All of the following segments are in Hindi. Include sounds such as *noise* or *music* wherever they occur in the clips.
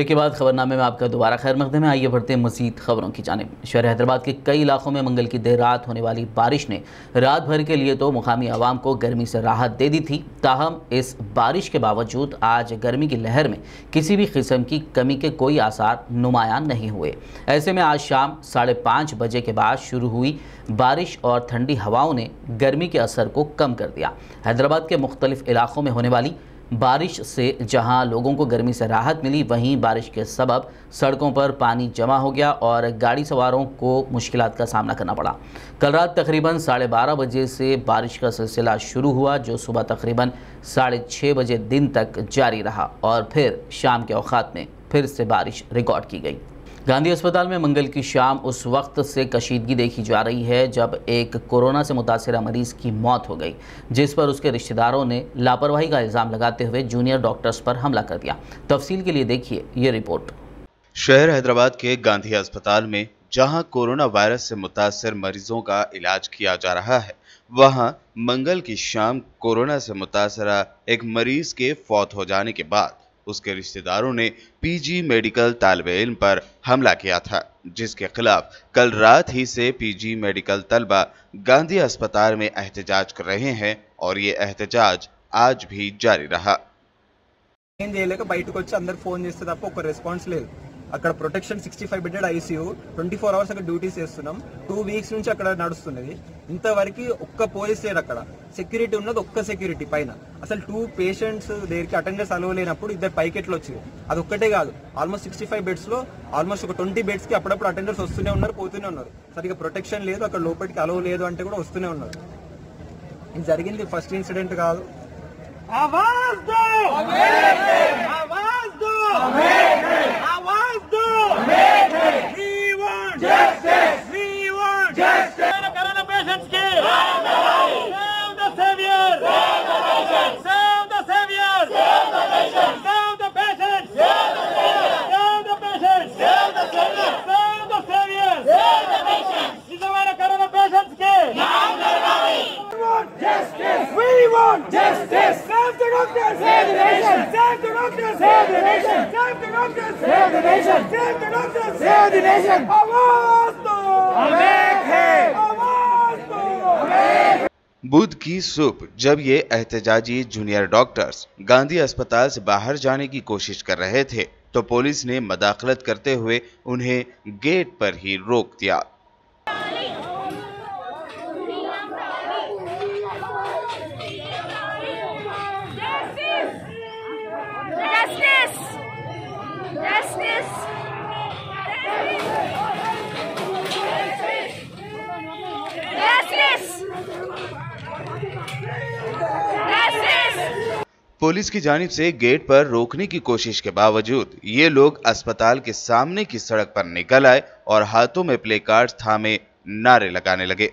ब्रेक के बाद खबरनामे में आपका दोबारा खैर मकदम है। आइए बढ़ते हैं मजीद खबरों की जानब। शहर हैदराबाद के कई इलाकों में मंगल की देर रात होने वाली बारिश ने रात भर के लिए तो मुकामी आवाम को गर्मी से राहत दे दी थी। ताहम इस बारिश के बावजूद आज गर्मी की लहर में किसी भी किस्म की कमी के कोई आसार नुमायां नहीं हुए। ऐसे में आज शाम साढ़े पाँच बजे के बाद शुरू हुई बारिश और ठंडी हवाओं ने गर्मी के असर को कम कर दिया। हैदराबाद के मुख्तलिफ़ इलाकों में होने वाली बारिश से जहाँ लोगों को गर्मी से राहत मिली, वहीं बारिश के सबब सड़कों पर पानी जमा हो गया और गाड़ी सवारों को मुश्किल का सामना करना पड़ा। कल रात तकरीबन साढ़े बारह बजे से बारिश का सिलसिला शुरू हुआ, जो सुबह तकरीबन साढ़े छः बजे दिन तक जारी रहा और फिर शाम के अवकात में फिर से बारिश रिकॉर्ड की गई। गांधी अस्पताल में मंगल की शाम उस वक्त से कशीदगी देखी जा रही है जब एक कोरोना से मुतासर मरीज़ की मौत हो गई, जिस पर उसके रिश्तेदारों ने लापरवाही का इल्ज़ाम लगाते हुए जूनियर डॉक्टर्स पर हमला कर दिया। तफसील के लिए देखिए ये रिपोर्ट। शहर हैदराबाद के गांधी अस्पताल में जहाँ कोरोना वायरस से मुतासर मरीजों का इलाज किया जा रहा है, वहाँ मंगल की शाम कोरोना से मुतासरा एक मरीज़ के फौत हो जाने के बाद उसके रिश्तेदारों ने पीजी मेडिकल तालब इल्म पर हमला किया था जिसके खिलाफ कल रात ही से पीजी मेडिकल तलबा गांधी अस्पताल में एहतजाज कर रहे हैं और ये एहतजाज आज भी जारी रहा ఏం చేయలేక బయటకు వచ్చి అందరు ఫోన్ చేస్తే తప్ప ఒక రెస్పాన్స్ లేదు అక్కడ protection sixty five bedded ICU twenty four hours అక్కడ డ్యూటీస్ చేస్తున్నాం టూ వీక్స్ నుంచి అక్కడ నడుస్తున్నది ఇంతవరకు ఒక్క పోలీస్ లేదు అక్కడ. సెక్యూరిటీ ఉన్నది ఒక్క సెక్యూరిటీ పైన. అసలు టూ పేషెంట్స్ దగ్గరికి అటెండెన్స్ అలవ్ లేనప్పుడు ఇద్దరు పైకెట్లు వచ్చింది అది ఒక్కటే కాదు. ఆల్మోస్ట్ సిక్స్టీ ఫైవ్ బెడ్స్లో ఆల్మోస్ట్ ఒక ట్వంటీ బెడ్స్కి అప్పుడప్పుడు అటెండర్స్ వస్తూనే ఉన్నారు పోతూనే ఉన్నారు. సరిగ్గా ప్రొటెక్షన్ లేదు అక్కడ లోపలికి అలవ్ లేదు అంటే కూడా వస్తూనే ఉన్నారు. ఇది జరిగింది ఫస్ట్ ఇన్సిడెంట్ కాదు. Save the nation! Save the nation! Save the nation! Awasto! Amek hai! बुध की सुबह जब ये एहतजाजी जूनियर डॉक्टर्स गांधी अस्पताल से बाहर जाने की कोशिश कर रहे थे तो पुलिस ने मदाखलत करते हुए उन्हें गेट पर ही रोक दिया। पुलिस की जानिब से गेट पर रोकने की कोशिश के बावजूद, ये लोग अस्पताल के सामने की सड़क पर निकल आए और हाथों में प्ले कार्ड थामे नारे लगाने लगे।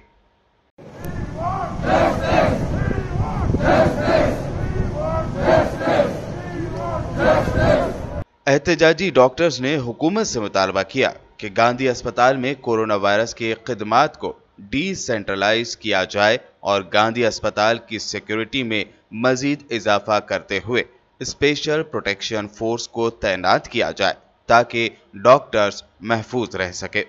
एहतजाजी डॉक्टर्स ने हुकूमत से मुतालबा किया कि गांधी अस्पताल में कोरोना वायरस के खिदमात को डिसेंट्रलाइज किया जाए और गांधी अस्पताल की सिक्योरिटी में मजीद इजाफा करते हुए स्पेशल प्रोटेक्शन फोर्स को तैनात किया जाए ताकि डॉक्टर्स महफूज रह सके।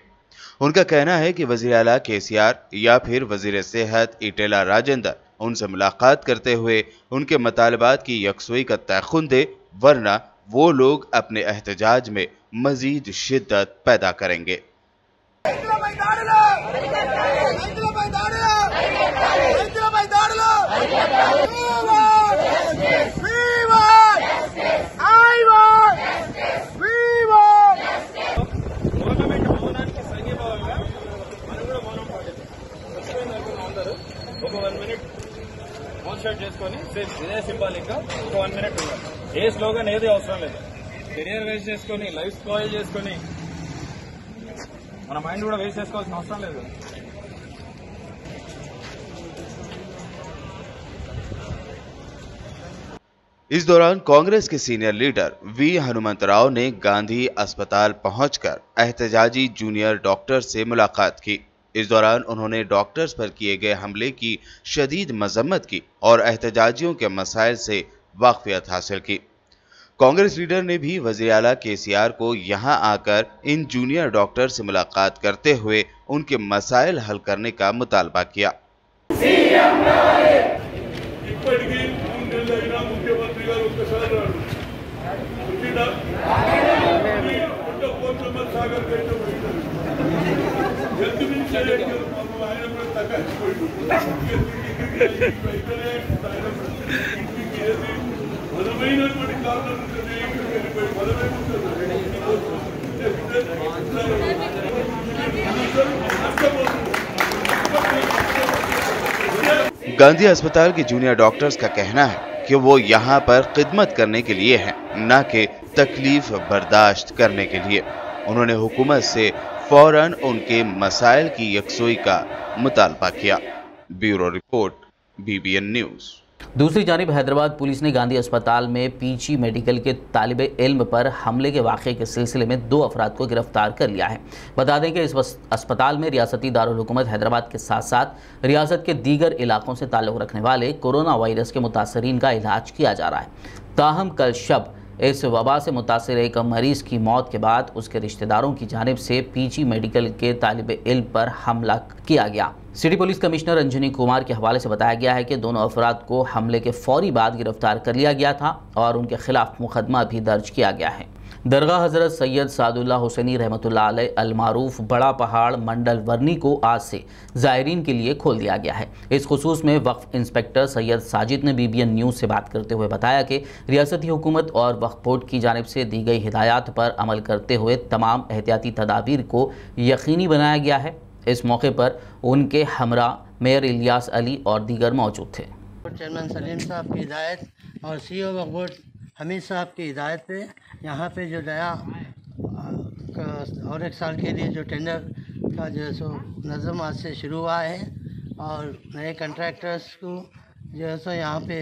उनका कहना है कि वजी अला के सी आर या फिर वज़ीर सेहत इटेला राजेंद्र उनसे मुलाकात करते हुए उनके मतालबात की यकसुई का तयखुन दे वरना वो लोग अपने एहतजाज में मजीद शिद्दत पैदा करेंगे। మౌన్ స్టార్ట్ చేసుకొని సేమ్ ఇదే సింబాలిక్ గా ఒక వన్ మినిట్ ఉండాలి ఏ స్లోగన్ ఏది అవసరం లేదు కెరియర్ వేస్ట్ చేసుకొని లైఫ్ స్పాయిల్ చేసుకొని మన మైండ్ కూడా వేస్ట్ చేసుకోవాల్సిన అవసరం లేదు इस दौरान कांग्रेस के सीनियर लीडर वी हनुमंतराव ने गांधी अस्पताल पहुंचकर एहतजाजी जूनियर डॉक्टर से मुलाकात की इस दौरान उन्होंने डॉक्टर्स पर किए गए हमले की शदीद मजम्मत की और एहतजाजियों के मसाइल से वाकफियत हासिल की। कांग्रेस लीडर ने भी वजी अला आर को यहाँ आकर इन जूनियर डॉक्टर से मुलाकात करते हुए उनके मसाइल हल करने का मुतालबा किया। తగ్గిపోయింది ఇక్కడే ఆయన ఇంటికి ఏది బలమైనటువంటి కారణం ఉంటుంది ఇక్కడికి వెళ్ళిపోయి బలమే ఉంటుంది गांधी अस्पताल के जूनियर डॉक्टर्स का कहना है कि वो यहाँ पर खिदमत करने के लिए हैं न कि तकलीफ बर्दाश्त करने के लिए उन्होंने हुकूमत से फौरन उनके मसाइल की यकसोई का मुतालबा किया Bureau report BBN news. दूसरी जानब, हैदराबाद पुलिस ने गांधी अस्पताल में पीजी मेडिकल के तालब इल्म पर हमले के वाक़े के सिलसिले में दो अफराद को गिरफ़्तार कर लिया है। बता दें कि इस अस्पताल में रियासती दारकूमत हैदराबाद के साथ साथ रियासत के दीगर इलाकों से ताल्लुक़ रखने वाले कोरोना वायरस के मुतासरीन का इलाज किया जा रहा है। ताहम कल शब इस वबा से मुतासर एक मरीज़ की मौत के बाद उसके रिश्तेदारों की जानब से पीजी मेडिकल के तालब इल पर हमला किया गया। City police commissioner Anjani Kumar के हवाले से बताया गया है कि दोनों अफराद को हमले के फौरी बाद गिरफ़्तार कर लिया गया था और उनके खिलाफ मुकदमा भी दर्ज किया गया है। दरगाह हज़रत सैयद सादुल्ला हुसैनी रहमत अलमारूफ बड़ा पहाड़ मंडल वर्नी को आज से ज़ायरीन के लिए खोल दिया गया है। इस खसूस में वक्फ इंस्पेक्टर सैयद साजिद ने बीबीएन न्यूज़ से बात करते हुए बताया कि रियासती हुकूमत और वक्फ बोर्ड की जानब से दी गई हिदायत पर अमल करते हुए तमाम एहतियाती तदाबीर को यकीनी बनाया गया है। इस मौके पर उनके हमरा मेयर इलियास अली और दीगर मौजूद थे। चेयरमैन सलीम साहब की हिदायत और सी ओ वक्फ बोर्ड हमीद साहब की हिदायत पे यहाँ पे जो नया और एक साल के लिए जो टेंडर का जो है सो नज़म आज से शुरू हुआ है और नए कंट्रैक्टर्स को जो है सो यहाँ पे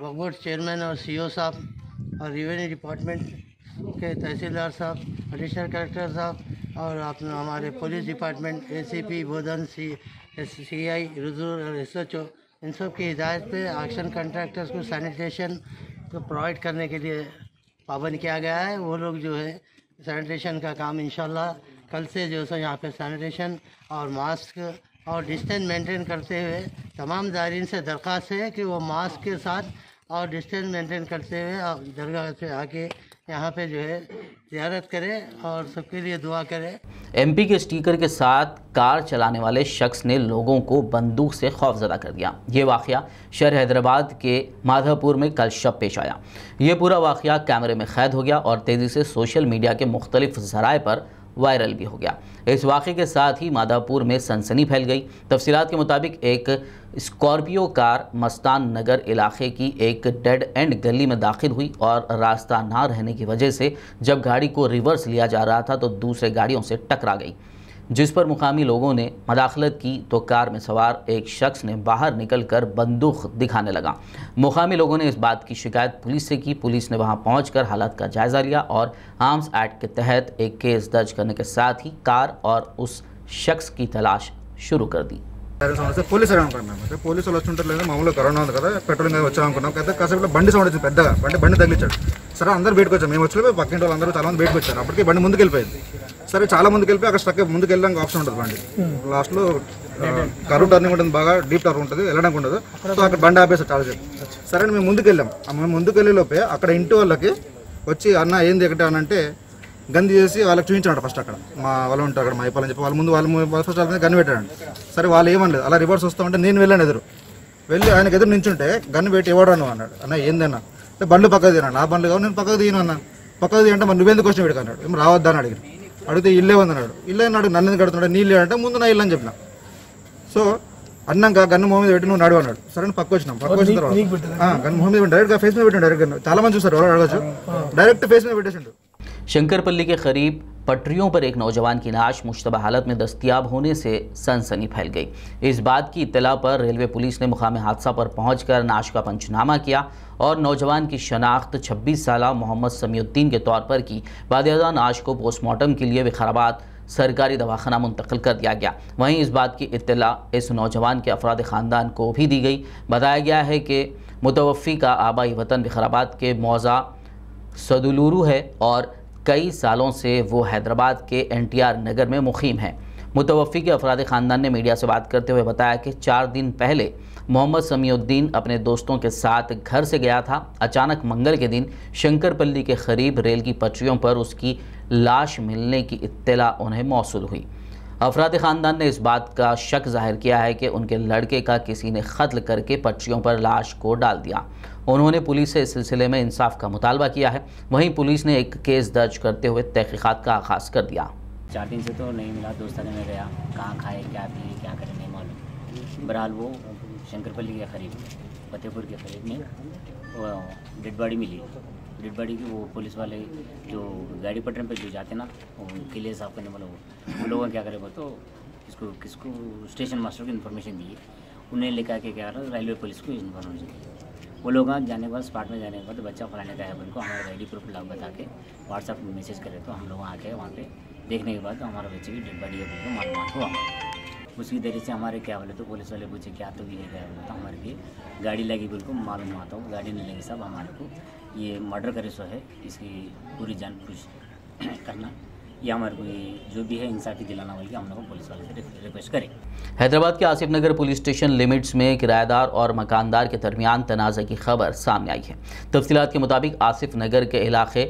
बोर्ड चेयरमैन और सी ओ साहब और रेवेन्यू डिपार्टमेंट के तहसीलदार साहब एडिशनल कलेक्टर साहब और अपना हमारे police department ACP Bodhan C C I रुजूर और एस एच ओ इन सब की हिदायत पे एक्शन कंट्रैक्टर्स को सैनिटेशन को प्रोवाइड करने के लिए पाबंद किया गया है। वो लोग जो है सैनिटेशन का काम इन कल से जो है यहाँ पे सैनिटेशन और मास्क और डिस्टेंस मेंटेन करते हुए तमाम ज़ायरीन से दरख्वास्त है कि वो मास्क के साथ और डिस्टेंस मेंटेन करते हुए दरगाह से आके यहाँ पे जो है ज़ियारत करें और सबके लिए दुआ करें। एमपी के स्टिकर के साथ कार चलाने वाले शख्स ने लोगों को बंदूक से खौफजदा कर दिया। ये वाक़ शहर हैदराबाद के माधवपुर में कल शब पेश आया। ये पूरा वाक़ कैमरे में कैद हो गया और तेज़ी से सोशल मीडिया के मुख्तलिफ़ ज़राए पर वायरल भी हो गया। इस वाक़े के साथ ही मादापुर में सनसनी फैल गई। तफसीत के मुताबिक एक स्कॉर्पियो कार मस्तान नगर इलाके की एक डेड एंड गली में दाखिल हुई और रास्ता ना रहने की वजह से जब गाड़ी को रिवर्स लिया जा रहा था तो दूसरे गाड़ियों से टकरा गई। जिस पर मुकामी लोगों ने मदाखलत की तो कार में सवार एक शख्स ने बाहर निकलकर बंदूक दिखाने लगा मुकामी लोगों ने इस बात की शिकायत पुलिस से की पुलिस ने वहां पहुंचकर हालात का जायज़ा लिया और आर्म्स एक्ट के तहत एक केस दर्ज करने के साथ ही कार और उस शख्स की तलाश शुरू कर दी సమస్య పోలీసు అనుకున్నాం అయితే పోలీసు వాళ్ళు వచ్చుంటారు లేదా మామూలుగా కరోనా ఉంది కదా పెట్రోలింగ్ అది వచ్చాం అనుకున్నాం అయితే కాసేపు బండి సౌండ్ వచ్చింది పెద్దగా బండి బండి తగిలించాడు సరే అందరూ బయటకు వచ్చాం మేము వచ్చి పక్కింటి వాళ్ళు అందరూ చాలా మంది బయటకు వచ్చారు అప్పటికి బండి ముందుకు వెళ్ళిపోయింది సరే చాలా ముందుకు వెళ్ళిపోయి అక్కడ స్టక్ ముందుకు వెళ్ళడానికి ఆప్షన్ ఉంటుంది బండి. లాస్ట్లో కరువు టర్నింగ్ ఉంటుంది బాగా డీప్ టర్న్ ఉంటుంది వెళ్ళడానికి ఉండదు. సో అక్కడ బండి ఆపేసి చాలా సరే మేము ముందుకు వెళ్ళాం మేము ముందుకు వెళ్ళే లోపే అక్కడ ఇంటి వాళ్ళకి వచ్చి అన్న ఏంది ఎక్కడ అని అంటే గంది చేసి వాళ్ళకి చూపించాడు ఫస్ట్ అక్కడ. మా వాళ్ళు ఉంటారు అక్కడ మా అయిపోవాలని చెప్పి. వాళ్ళ ముందు వాళ్ళు ఫస్ట్ వాళ్ళ గన్ పెట్టాడు సరే వాళ్ళు ఏమనలేదు. అలా రివర్స్ వస్తామంటే నేను వెళ్ళాను ఎదురు. వెళ్ళి ఆయనకి ఎదురు నించుంటే గన్ పెట్టి ఇవ్వడాను అన్నాడు. అన్న ఏందన్నా అంటే బండ్లు పక్కకు తినాను నా బండ్లు కావు నేను పక్కకు తీయను అన్న. పక్కకు తీయంటే మరి నువ్వెందుకు వచ్చిన వీడికి అన్నాడు. ఏం రావద్దా? అని అడిగాను అడిగితే ఇల్లే ఉంది అన్నాడు ఇల్లే అన్నాడు నన్ను ఎందుకు కడుతున్నాడు నీళ్ళు అంటే ముందు నా ఇల్లు అని చెప్పిన సో అన్నాక గన్ను మొహం మీద పెట్టి నువ్వు నడు అన్నాడు సరే అని పక్క వచ్చినాం పక్క వచ్చిన తర్వాత ఆ, గన్ను మొహం మీద డైరెక్ట్ గా ఫేస్ మీద పెట్టాడు డైరెక్ట్ గన్ను చాలా మంది చూసారు ఎవరు అడగచ్చు డైరెక్ట్ ఫేస్ మీద పెట్టేసిండు शंकरपल्ली के करीब पटरियों पर एक नौजवान की लाश मुशतबा हालत में दस्तियाब होने से सनसनी फैल गई। इस बात की इतला पर रेलवे पुलिस ने मुकाम हादसा पर पहुंचकर नाश का पंचनामा किया और नौजवान की शनाख्त 26 साल मोहम्मद समीउद्दीन के तौर पर की। बादियादा नाश को पोस्टमार्टम के लिए विखराबाद सरकारी दवाखाना मुंतकिल कर दिया गया। वहीं इस बात की इतला इस नौजवान के अफराद ख़ानदान को भी दी गई। बताया गया है कि मुतवफ़ी का आबाई वतन विखराबाद के मौज़ा सदुलुरु है और कई सालों से वो हैदराबाद के एनटीआर नगर में मुकीम है। मुतवफ़ी के अफराद ख़ानदान ने मीडिया से बात करते हुए बताया कि चार दिन पहले मोहम्मद समीउद्दीन अपने दोस्तों के साथ घर से गया था। अचानक मंगल के दिन शंकरपल्ली के करीब रेल की पटरियों पर उसकी लाश मिलने की इत्तला उन्हें मौसू हुई। अफराद ख़ानदान ने इस बात का शक ज़ाहिर किया है कि उनके लड़के का किसी ने कत्ल करके पटरियों पर लाश को डाल दिया। उन्होंने पुलिस से इस सिलसिले में इंसाफ का मुतालबा किया है। वहीं पुलिस ने एक केस दर्ज करते हुए तहकीक़ात का आगाज़ कर दिया। चार दिन से तो नहीं मिला दोस्ताने में गया। कहाँ खाए, क्या पिए, क्या करें, नहीं मालूम। बहरहाल वो शंकरपल्ली के करीब, फतेहपुर के करीब में, वो डेड बॉडी मिली। डेड बॉडी की वो पुलिस वाले जो गाड़ी पटरी पे जो जाते ना उनके लिए साफ़ करने वाला वो वो लोगों क्या करे वो तो इसको किसको, स्टेशन मास्टर को इन्फॉर्मेशन दी उन्हें लेकर के क्या रेलवे पुलिस को इन्फॉर्मेशन दी वो लोग जाने के बाद स्पॉट में जाने के बाद तो बच्चा फलाने का है उनको हमारा आई डी प्रूफ लग बता के व्हाट्सअप में मैसेज करे तो हम लोग आके वहाँ पे देखने के बाद तो हमारा बच्चे की डेड बॉडी है बोल मालूम हुआ उसकी देरी से हमारे क्या बोले तो पुलिस वाले पूछे, क्या तो ये क्या बोले तो हमारे लिए गाड़ी लगी बिल्कुल, मालूम हुआ तो गाड़ी नहीं लगी, सब हमारे को ये मर्डर करे सो है, इसकी पूरी जान पूछ *clears throat* करना। या हमारे को ये जो भी है इंसाफी दिलाना बोल के हम लोग पुलिस वाले से रिक्वेस्ट करें। हैदराबाद के Asif Nagar police station limits में किराएदार और मकानदार के दरमियान तनाज़ा की खबर सामने आई है। तफसीत के मुताबिक आसिफ नगर के इलाके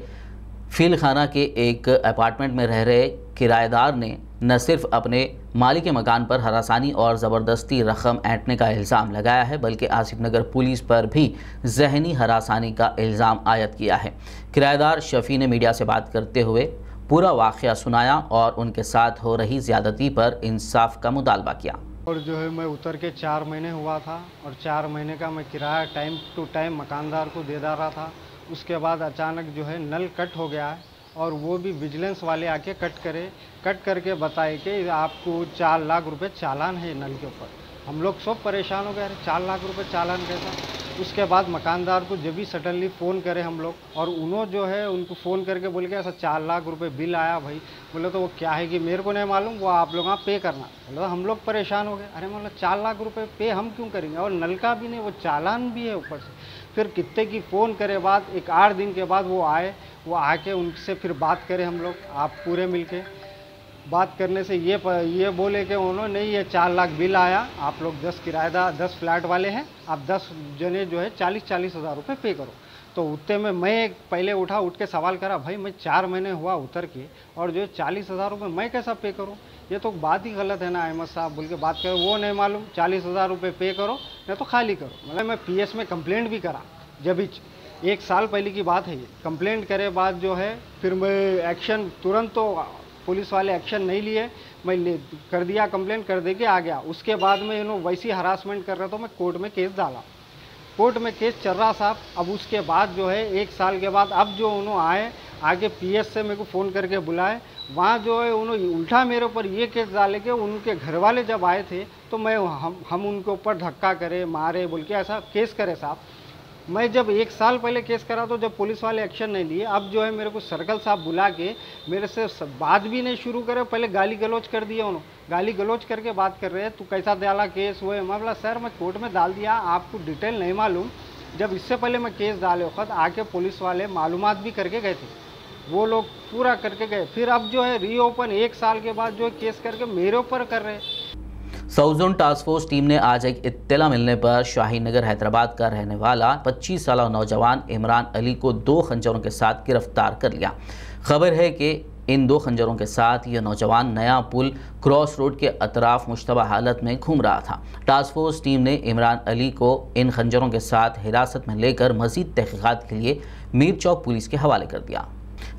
फील खाना के एक अपार्टमेंट में रह रहे किराएदार ने न सिर्फ़ अपने मालिक के मकान पर हरासानी और ज़बरदस्ती रकम ऐंटने का इल्ज़ाम लगाया है, बल्कि आसिफ नगर पुलिस पर भी जहनी हरासानी का इल्ज़ाम आयद किया है। किराएदार शफ़ी ने मीडिया से बात करते हुए पूरा वाक़ सुनाया और उनके साथ हो रही ज़्यादती पर इंसाफ का मुतालबा किया। और जो है मैं उतर के चार महीने हुआ था और चार महीने का मैं किराया टाइम टू टाइम मकानदार को दे दा रहा था। उसके बाद अचानक जो है नल कट हो गया है और वो भी विजिलेंस वाले आके कट करे। कट करके बताए कि आपको चार लाख रुपए चालान है नल के ऊपर। हम लोग सब परेशान हो गए चार लाख रुपए चालान कैसा? उसके बाद मकानदार को जब भी सडनली फ़ोन करे हम लोग, और उन्होंने जो है, उनको फ़ोन करके बोल के, ऐसा चार लाख रुपए बिल आया भाई। बोले तो वो क्या है कि मेरे को नहीं मालूम, वो आप लोग पे करना। बोले, हम लोग परेशान हो गए। अरे मतलब चार लाख रुपए पे हम क्यों करेंगे? और नलका भी नहीं, वो चालान भी है ऊपर से। फिर कितने की फ़ोन करे बाद, एक आठ दिन के बाद वो आए, वो आके उनसे फिर बात करें हम लोग, आप पूरे मिलके। बात करने से ये ये बोले कि उन्होंने नहीं, ये चार लाख बिल आया। आप लोग दस किराएदार दस फ्लैट वाले हैं। आप दस जने जो है चालीस चालीस हज़ार रुपये पे करो। तो उतने में मैं पहले उठा, उठ के सवाल करा, भाई, मैं चार महीने हुआ उतर के और जो है चालीस हज़ार रुपये मैं कैसा पे करूँ? ये तो बात ही गलत है ना, अहमद साहब, बोल के बात करो, वो नहीं मालूम। चालीस हज़ार रुपये पे करो, नहीं तो खाली करो। मतलब मैं पीएस में कंप्लेंट भी करा, जब एक साल पहले की बात है ये। कंप्लेंट करे बाद जो है, फिर मैं एक्शन तुरंत तो पुलिस वाले एक्शन नहीं लिए। मैं ले, कर दिया कंप्लेंट कर दे के आ गया। उसके बाद में इन्होंने वैसी हरासमेंट कर रहा तो मैं कोर्ट में केस डाला। कोर्ट में केस चल रहा साहब। अब उसके बाद जो है, एक साल के बाद अब जो उन्होंने आए, आगे पीएस से मेरे को फ़ोन करके बुलाए। वहाँ जो है उन्होंने उल्टा मेरे ऊपर ये केस डाले के उनके घर वाले जब आए थे तो मैं हम हम उनके ऊपर धक्का करे, मारे, बोल के ऐसा केस करे साहब। मैं जब एक साल पहले केस करा तो जब पुलिस वाले एक्शन नहीं लिए अब जो है मेरे को सर्कल साहब बुला के मेरे से बात भी नहीं शुरू करे, पहले गाली गलोच कर दिया उन्होंने गाली गलोच करके बात कर रहे हैं, तू कैसा डाला केस हुए? मैं बोला, सर, मैं कोर्ट में डाल दिया, आपको डिटेल नहीं मालूम। जब इससे पहले मैं केस डाले वक्त आके पुलिस वाले मालूम भी करके गए थे। वो लोग पूरा करके गए। फिर अब जो है रीओपन एक साल के बाद जो केस करके मेरे ऊपर कर रहे हैं। साउथ टास्क फोर्स टीम ने आज एक इत्तला मिलने पर शाही नगर हैदराबाद का रहने वाला 25 साल नौजवान इमरान अली को दो खंजरों के साथ गिरफ़्तार कर लिया। खबर है कि इन दो खंजरों के साथ यह नौजवान नया पुल क्रॉस रोड के अतराफ मुशतबा हालत में घूम रहा था। टास्क फोर्स टीम ने इमरान अली को इन खंजरों के साथ हिरासत में लेकर मजीद तहकीक़ात के लिए मीर चौक पुलिस के हवाले कर दिया।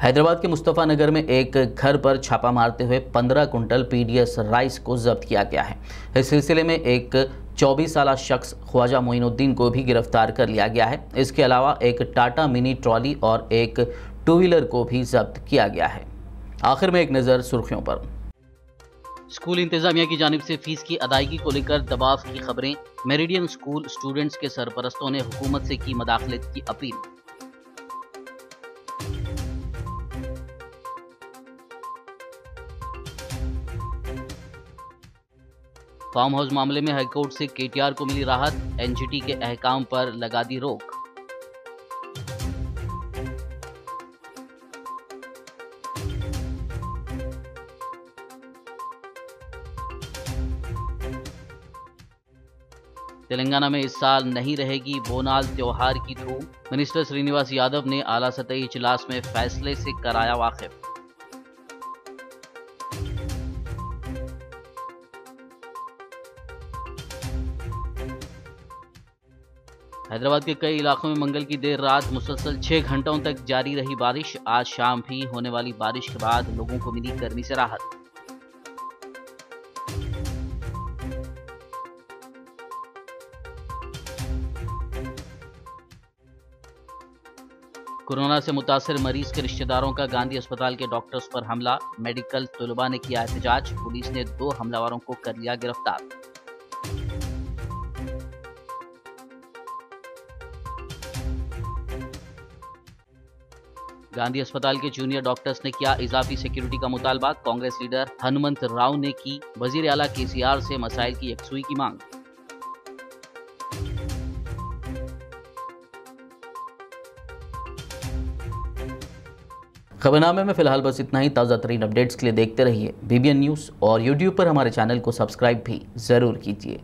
हैदराबाद के मुस्तफ़ा नगर में एक घर पर छापा मारते हुए 15 कुंटल पीडीएस राइस को जब्त किया गया है। इस सिलसिले में एक 24 साल शख्स ख्वाजा मोइनुद्दीन को भी गिरफ़्तार कर लिया गया है। इसके अलावा एक टाटा मिनी ट्रॉली और एक टू व्हीलर को भी जब्त किया गया है। आखिर में एक नज़र सुर्खियों पर। स्कूल इंतजामिया की जानब से फ़ीस की अदायगी को लेकर दबाव की खबरें। मेरिडियन स्कूल स्टूडेंट्स के सरपरस्तों ने हुकूमत से की मदाखलत की अपील। फार्म हाउस मामले में हाईकोर्ट से केटीआर को मिली राहत, एनजीटी के अहकाम पर लगा दी रोक। तेलंगाना में इस साल नहीं रहेगी बोनाल त्योहार की धूम। मिनिस्टर श्रीनिवास यादव ने आला सतह इजलास में फैसले से कराया वाकिफ। हैदराबाद के कई इलाकों में मंगल की देर रात मुसलसल छह घंटों तक जारी रही बारिश। आज शाम भी होने वाली बारिश के बाद लोगों को मिली गर्मी से राहत। कोरोना से मुतासर मरीज़ के रिश्तेदारों का गांधी अस्पताल के डॉक्टर्स पर हमला। मेडिकल तलबा ने किया एहतजाज। पुलिस ने दो हमलावरों को कर लिया गिरफ़्तार। गांधी अस्पताल के जूनियर डॉक्टर्स ने किया इजाफी सिक्योरिटी का मुतालबा। कांग्रेस लीडर हनुमंत राव ने की। वज़ीर आला केसीआर से मसाइल की यकसुई की मांग। खबरनामे में फ़िलहाल बस इतना ही। ताज़ा तरीन अपडेट्स के लिए देखते रहिए। बीबीएन न्यूज़ और यूट्यूब पर हमारे चैनल को सब्सक्राइब भी ज़रूर कीजिए।